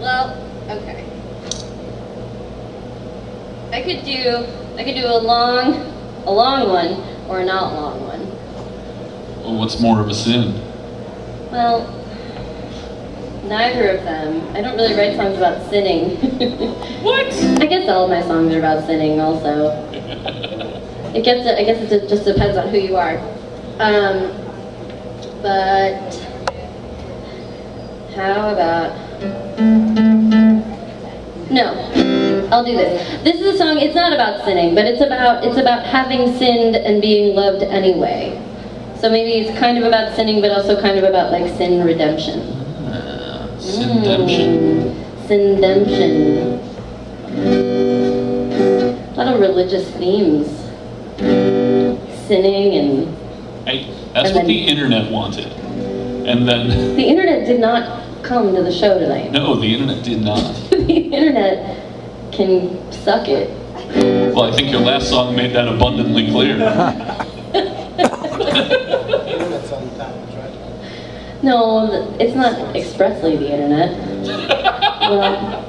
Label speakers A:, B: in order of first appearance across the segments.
A: Well, okay. I could do I could do a long a long one or a not long one.
B: Well, what's more of a sin?
A: Well, neither of them. I don't really write songs about sinning.
B: What?
A: I guess all of my songs are about sinning also. It gets I guess it just depends on who you are. Um, but how about no? I'll do this. This is a song. It's not about sinning, but it's about it's about having sinned and being loved anyway. So maybe it's kind of about sinning, but also kind of about like sin redemption.
B: Uh, Sindemption.
A: Sindemption. A lot of religious themes. Sinning and
B: Hey, that's
A: And
B: what
A: then-
B: the internet wanted. And then,
A: the internet did not come to the show tonight.
B: no, the internet did not.
A: the internet can suck it.
B: Well, I think your last song made that abundantly clear.
C: That's on top, right?
A: No, it's not expressly the internet. well,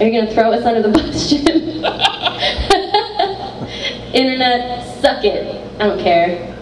A: are you gonna throw us under the bus, Jim? internet, suck it. I don't care.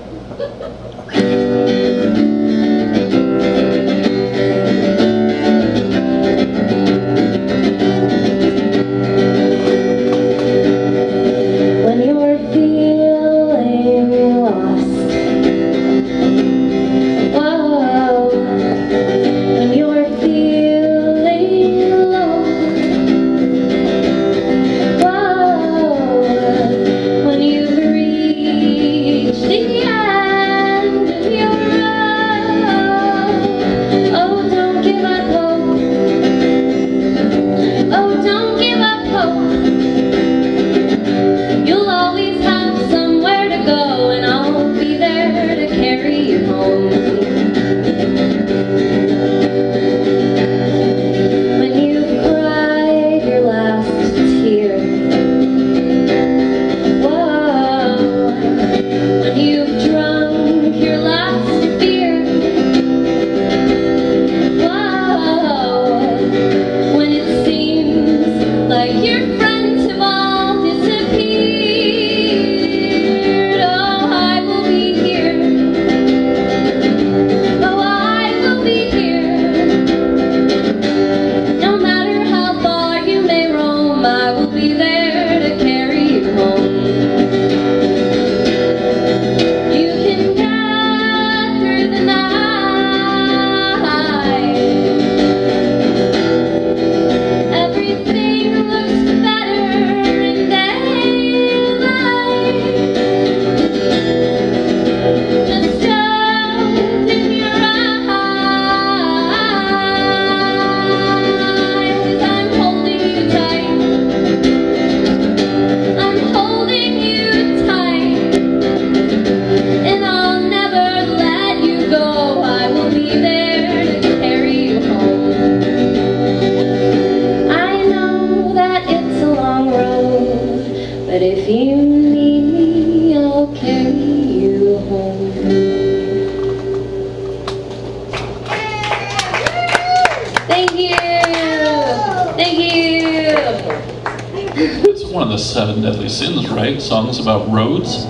A: It's
B: one of the seven deadly sins, right? Songs about roads.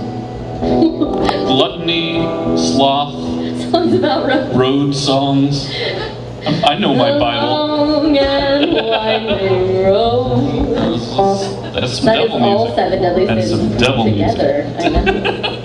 B: Gluttony, sloth,
A: Songs about road.
B: road songs. Um, I know my Bible.
A: Long and winding road.
B: That's some
A: That is
B: devil
A: all seven deadly
B: That's
A: sins
B: some devil music.
A: together.